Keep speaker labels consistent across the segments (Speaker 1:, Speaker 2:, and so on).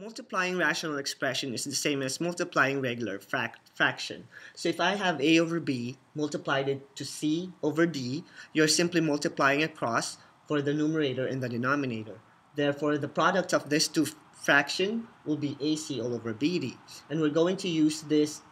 Speaker 1: Multiplying rational expression is the same as multiplying regular fraction. So if I have a over b multiplied it to c over d, you're simply multiplying across for the numerator and the denominator. Therefore, the product of these two fraction will be ac all over bd. And we're going to use this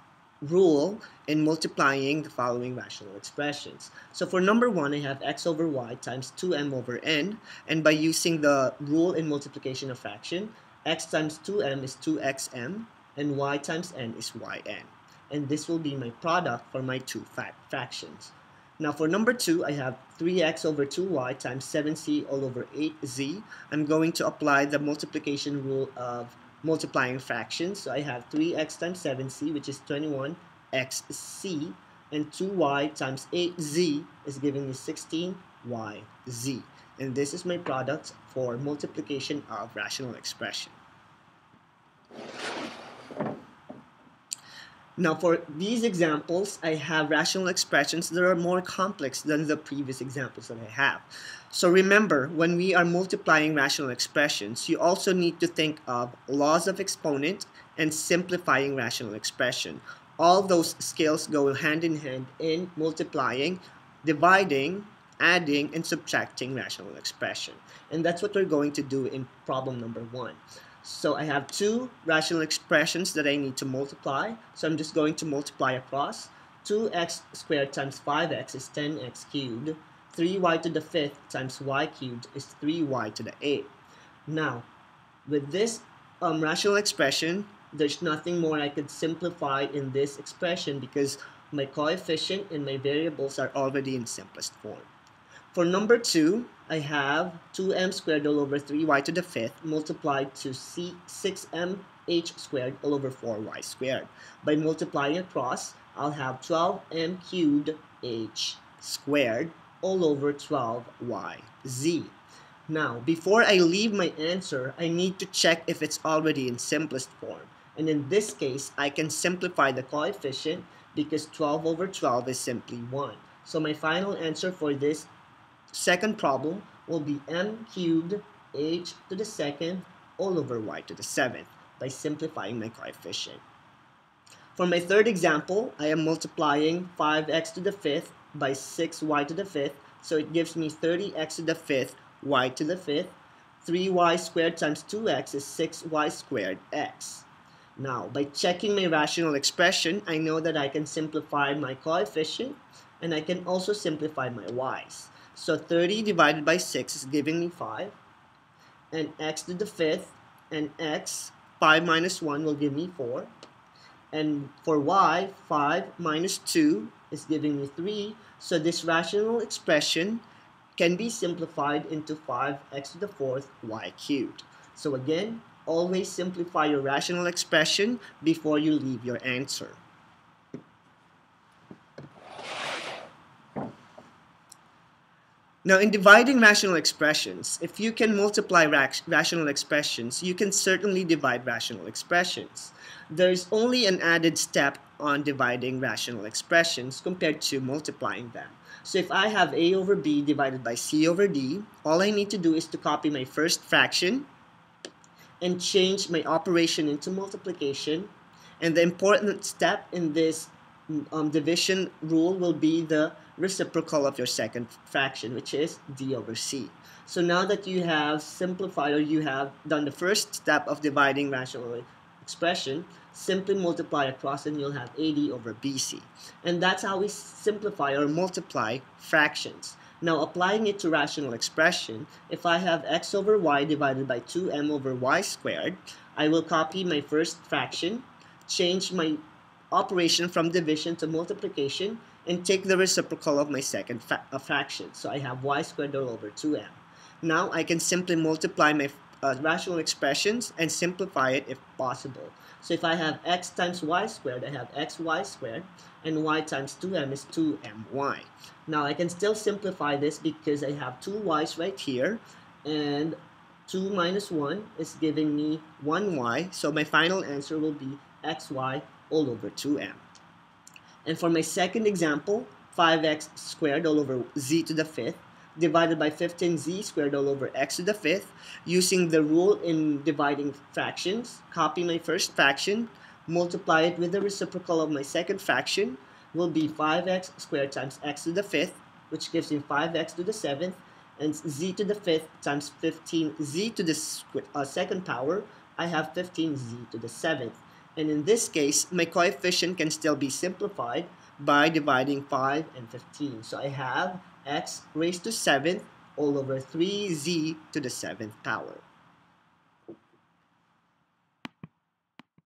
Speaker 1: rule in multiplying the following rational expressions. So for number one, I have x over y times 2m over n. And by using the rule in multiplication of fraction, x times 2m is 2xm, and y times n is yn. And this will be my product for my two fractions. Now for number 2, I have 3x over 2y times 7c all over 8z. I'm going to apply the multiplication rule of multiplying fractions. So I have 3x times 7c, which is 21xc, and 2y times 8z is giving me 16yz. And this is my product for multiplication of rational expression. Now for these examples, I have rational expressions that are more complex than the previous examples that I have. So remember, when we are multiplying rational expressions, you also need to think of laws of exponent and simplifying rational expression. All those skills go hand in hand in multiplying, dividing, adding, and subtracting rational expression. And that's what we're going to do in problem number one. So I have two rational expressions that I need to multiply. So I'm just going to multiply across. 2x squared times 5x is 10x cubed. 3y to the fifth times y cubed is 3y to the eighth. Now, with this um, rational expression, there's nothing more I could simplify in this expression because my coefficient and my variables are already in simplest form. For number 2, I have 2m squared all over 3y to the 5th multiplied to c 6m h squared all over 4y squared. By multiplying across, I'll have 12m cubed h squared all over 12yz. Now, before I leave my answer, I need to check if it's already in simplest form. And in this case, I can simplify the coefficient because 12 over 12 is simply 1. So my final answer for this Second problem will be m cubed h to the second all over y to the seventh by simplifying my coefficient. For my third example, I am multiplying 5x to the fifth by 6y to the fifth, so it gives me 30x to the fifth, y to the fifth. 3y squared times 2x is 6y squared x. Now, by checking my rational expression, I know that I can simplify my coefficient, and I can also simplify my y's. So 30 divided by 6 is giving me 5. And x to the fifth and x, 5 minus 1 will give me 4. And for y, 5 minus 2 is giving me 3. So this rational expression can be simplified into 5x to the fourth y cubed. So again, always simplify your rational expression before you leave your answer. Now, in dividing rational expressions, if you can multiply rational expressions, you can certainly divide rational expressions. There's only an added step on dividing rational expressions compared to multiplying them. So if I have a over b divided by c over d, all I need to do is to copy my first fraction and change my operation into multiplication. And the important step in this um, division rule will be the reciprocal of your second fraction, which is d over c. So now that you have simplified or you have done the first step of dividing rational expression, simply multiply across and you'll have AD over BC. And that's how we simplify or multiply fractions. Now applying it to rational expression, if I have x over y divided by 2m over y squared, I will copy my first fraction, change my operation from division to multiplication, and take the reciprocal of my second fa uh, fraction. So I have y squared all over 2m. Now I can simply multiply my uh, rational expressions and simplify it if possible. So if I have x times y squared, I have xy squared, and y times 2m is 2my. Now I can still simplify this because I have two y's right here, and 2 minus 1 is giving me 1y, so my final answer will be xy all over 2m. And for my second example, 5x squared all over z to the fifth, divided by 15z squared all over x to the fifth using the rule in dividing fractions. Copy my first fraction, multiply it with the reciprocal of my second fraction will be 5x squared times x to the fifth, which gives me 5x to the seventh, and z to the fifth times 15z to the uh, second power, I have 15z to the seventh. And in this case, my coefficient can still be simplified by dividing 5 and 15. So I have x raised to 7th all over 3z to the 7th power.